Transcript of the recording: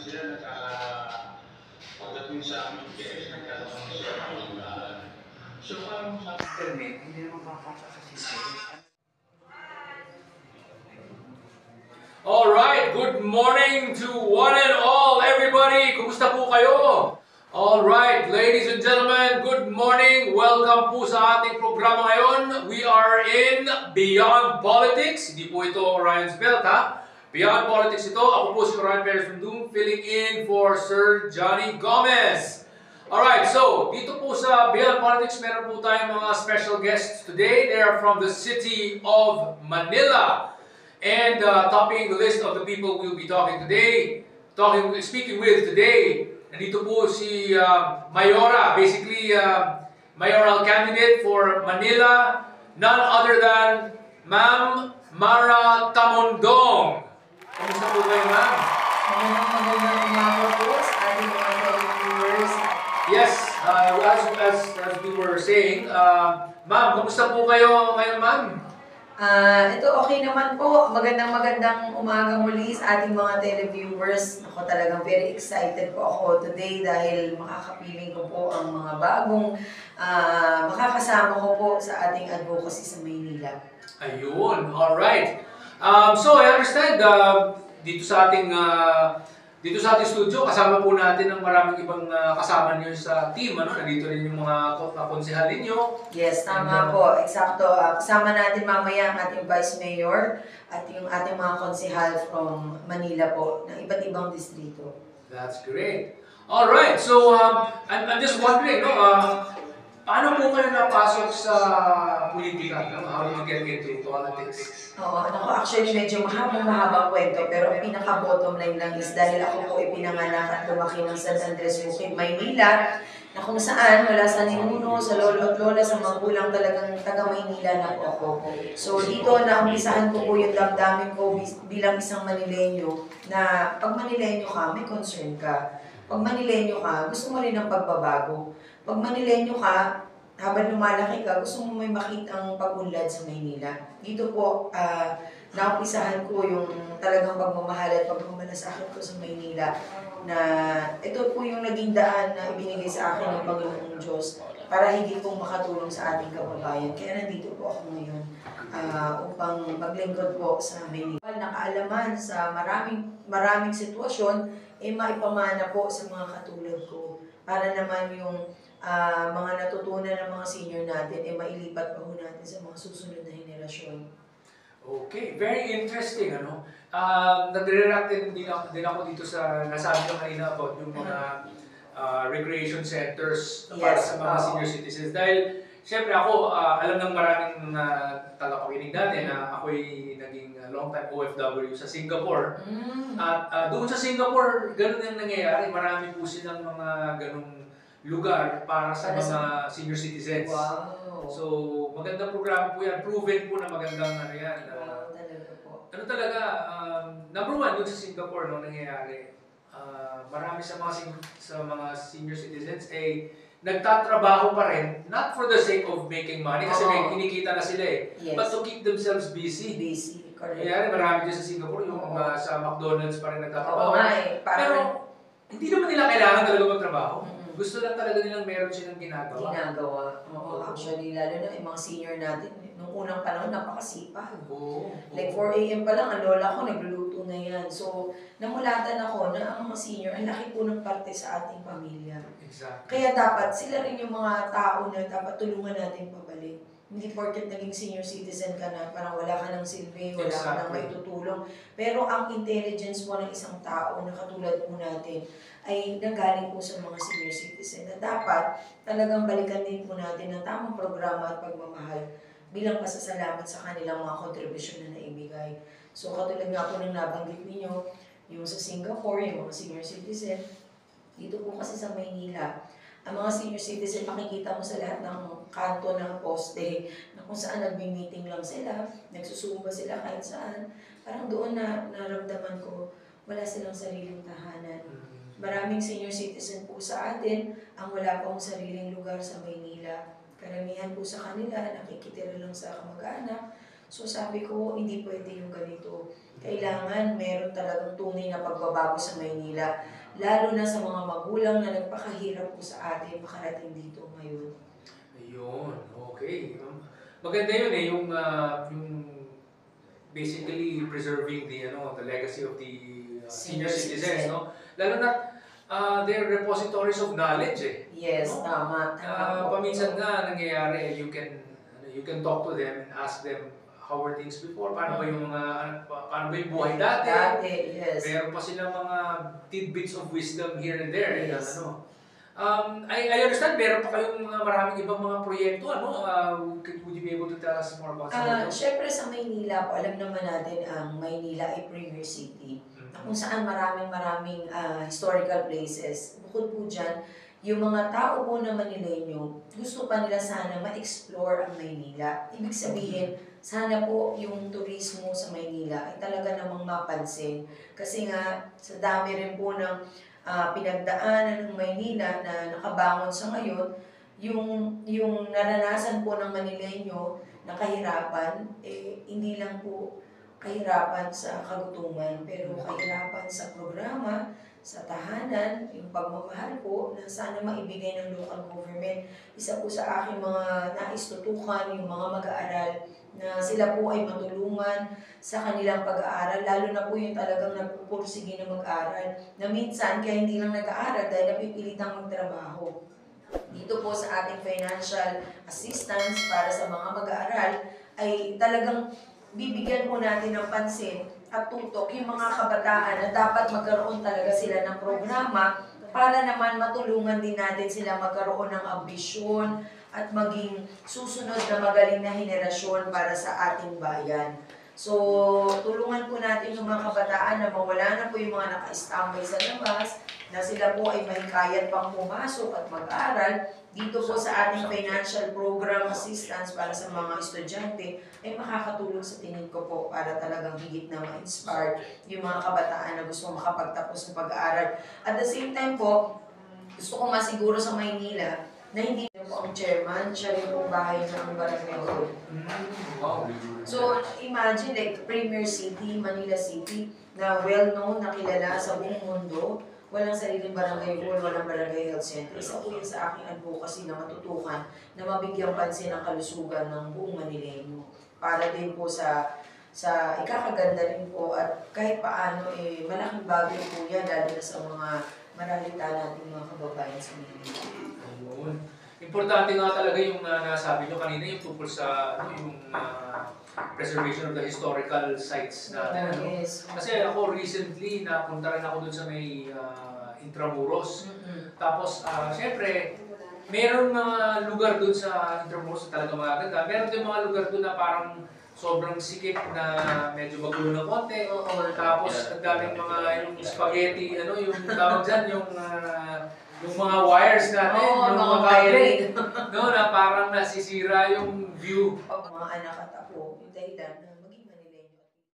sila, nagkaka... Pagdating sa aming case, nagkakaroon na sila ng ulaan. So, parang sa internet, hindi naman makakasa sa system. All right, good morning to one and all, everybody. Kumusta po kayo? All right, ladies and gentlemen, good morning. Welcome po sa ating programa ngayon. We are in Beyond Politics. Hindi po ito Ryan's Belt, ha? Beyond Politics ito. Ako po si Ryan Perez Mundum, filling in for Sir Johnny Gomez. Alright, so dito po sa Beyond Politics, meron po tayong mga special guests today. They are from the city of Manila. And uh, topping the list of the people we'll be talking today, talking, speaking with today, nandito po si uh, Mayora, basically uh, mayoral candidate for Manila, none other than Ma'am Mara Tamondong. Kamusta po kayo, ma'am? Magandang magandang umaga po sa ating mga televiewers. Yes, uh, as, as, as we were saying, uh, ma'am, kamusta po kayo ngayon, ma'am? Ah, ito okay naman po. Magandang magandang umaga muli sa ating mga televiewers. Ako talagang very excited po ako today dahil makakapiling ko po ang mga bagong ah, makakasama ko po sa ating advocacy sa Maynila. Ayun, alright. Um, so, I understand, uh, dito sa ating uh, dito sa ating studio, kasama po natin ang maraming ibang uh, kasama niyo sa team. Ano? Nandito rin yung mga ko- uh, ninyo. Yes, tama po. Eksakto. Ah, kasama natin mamaya ang ating Vice Mayor at yung ating mga konsehal from Manila po ng iba't ibang distrito. That's great. Alright, so um, I'm, I'm just wondering, no, uh, paano po kayo napasok sa politika? No? How you get into politics? Oo, ano ko, actually medyo mahabang mahabang kwento, pero ang pinaka-bottom line lang is dahil ako po ipinanganak at lumaki ng San Andres Bukid, Maynila, na kung saan, mula sa ninuno, sa lolo at lola, sa magulang talagang taga Maynila na po ako. So dito, naumpisahan ko po yung damdamin ko bilang isang Manileño, na pag Manileño ka, may concern ka. Pag Manileño ka, gusto mo rin ng pagbabago. Pag Manileño ka, habang lumalaki ka, gusto mo may makitang pag-unlad sa Maynila. Dito po, ah, naumpisahan ko yung talagang pagmamahal at pagmamalasakit ko sa Maynila na ito po yung naging daan na ibinigay sa akin ng Panginoong Diyos para higit pong makatulong sa ating kababayan. Kaya nandito po ako ngayon ah, upang maglingkod po sa Maynila. Nakaalaman sa maraming maraming sitwasyon, eh maipamana po sa mga katulad ko para naman yung ah, mga natutunan ng mga senior natin, eh mailipat pa ho natin sa mga susunod na henerasyon. Okay, very interesting, ano? Um, nagre-react din, din, ako, din ako dito sa nasabi ko kanina about yung mga uh, recreation centers para Yes, sa mga oo. senior citizens. Dahil, syempre ako, uh, alam ng maraming uh, tagapakinig natin na ako'y naging uh, long time OFW sa Singapore. Mm. At uh, doon sa Singapore, ganun yung nangyayari. Marami po silang mga ganung lugar para sa Para mga sa- senior citizens. Wow. So, magandang programa po yan. Proven po na magandang ano yan. uh, wow, talaga po. ano talaga, um, number one, doon sa Singapore, no, nangyayari, ah, marami sa mga, sa mga senior citizens ay nagtatrabaho pa rin, not for the sake of making money, kasi may Oo. kinikita na sila eh, Yes. but to keep themselves busy. busy, correct. Nangyayari, marami dyan sa Singapore, yung Oo. ah, sa McDonald's pa rin nagtatrabaho. nga eh. Parang Pero, hindi naman nila kailangan talaga magtrabaho. Mm-mm. Gusto lang talaga nilang meron silang ginagawa. ginagawa. Oo, actually, lalo na yung mga senior natin, nung unang panahon, napakasipag. Oo. Like 4 a.m. pa lang, ang lola ko nagluluto na yan. So, namulatan ako na ang mga senior, ang laki po ng parte sa ating pamilya. Exactly. Kaya dapat, sila rin yung mga tao na dapat tulungan natin pabalik. Hindi porket naging senior citizen ka na, parang wala ka ng silbi, wala ka Exactly. ng may tutulong. Pero ang intelligence mo ng isang tao na katulad mo natin, ay nagaling po sa mga senior citizen na dapat talagang balikan din po natin ng tamang programa at pagmamahal bilang pasasalamat sa kanilang mga kontribusyon na naibigay. So katulad nga po ng nabanggit ninyo, yung sa Singapore, yung mga senior citizen, dito po kasi sa Maynila, ang mga senior citizen, makikita mo sa lahat ng kanto ng poste na kung saan nagbi-meeting lang sila, nagsusumba sila kahit saan. Parang doon na naramdaman ko, wala silang sariling tahanan. Mm. Maraming senior citizen po sa atin ang wala pong sariling lugar sa Maynila. Karamihan po sa kanila, nakikitira lang sa kamag-anak. So sabi ko, hindi pwede yung ganito. kailangan meron talagang tunay na pagbabago sa Maynila. Lalo na sa mga magulang na nagpakahirap po sa atin makarating dito ngayon. Ayun, okay. Um, maganda yun eh, yung, ah, yung basically preserving the ano the legacy of the uh, senior, Senior citizens, citizen. no? Lalo na uh, they're repositories of knowledge eh. Yes, No? tama. Uh, tama po. paminsan nga nangyayari, you can ano, you can talk to them and ask them how were things before, paano ba yung mga ano, pa- paano ba yung buhay dati? Dati, yes. Meron pa silang mga tidbits of wisdom here and there. eh, Yes. ano. Um, I, I understand, meron pa kayong mga maraming ibang mga proyekto. Ano? Uh, would you be able to tell us more about some Ah, of those? syempre sa Maynila po, alam naman natin ang Maynila ay premier city. Mhm. kung saan maraming maraming ah, historical places. Bukod po dyan, yung mga tao po na Manileño, gusto pa nila sana ma-explore ang Maynila. Ibig sabihin, sana po yung turismo sa Maynila ay talaga namang mapansin. Kasi nga, sa dami rin po ng ah, pinagdaanan ng Maynila na nakabangon sa ngayon, yung, yung naranasan po ng Manileño na kahirapan, eh, hindi lang po kahirapan sa kagutuman, pero kahirapan sa programa, sa tahanan, yung pagmamahal po na sana maibigay ng local government. Isa po sa aking mga nais tutukan, yung mga mag-aaral na sila po ay matulungan sa kanilang pag-aaral, lalo na po yung talagang nagpupursige na mag-aaral, na minsan kaya hindi lang nag-aaral dahil napipilitang magtrabaho. Dito po sa ating financial assistance para sa mga mag-aaral ay talagang bibigyan po natin ng pansin at tutok yung mga kabataan na dapat magkaroon talaga sila ng programa para naman matulungan din natin sila magkaroon ng ambisyon at maging susunod na magaling na henerasyon para sa ating bayan. So, tulungan po natin yung mga kabataan na mawala na po yung mga naka-standby sa labas, na sila po ay mahikayat pang pumasok at mag-aral dito po sa ating financial program assistance para sa mga estudyante ay makakatulong sa tingin ko po para talagang higit na ma-inspire yung mga kabataan na gusto makapagtapos ng pag-aaral. At the same time po, gusto ko masiguro sa Maynila na hindi po ang chairman, siya rin po bahay ng barangay hall. Mm, wow. So, imagine like Premier City, Manila City, na well-known, na kilala sa buong mundo, walang sariling barangay hall, walang barangay health center. Isa po yun sa aking advocacy na matutukan na mabigyan pansin ang kalusugan ng buong Manileño. Para din po sa sa ikakaganda rin po at kahit paano eh malaking bagay po yan lalo na sa mga maralita nating mga kababayan sa Manila. Ayun. Importante nga talaga yung uh, nasabi nyo kanina yung tungkol sa ano, yung ah, preservation of the historical sites natin. Ano? Yes. Kasi ako recently napunta rin ako dun sa may ah, Intramuros. Mm-mm. Tapos, ah, syempre, meron mga lugar dun sa Intramuros na talaga magaganda. Meron din mga lugar dun na parang sobrang sikip na medyo magulo ng konti. Oo. Tapos, ang daming mga yung spaghetti, ano, yung tawag dyan, yung, ah, yung mga wires natin, Oo, yung mga wiring. no, na parang nasisira yung view. Pag mga anak at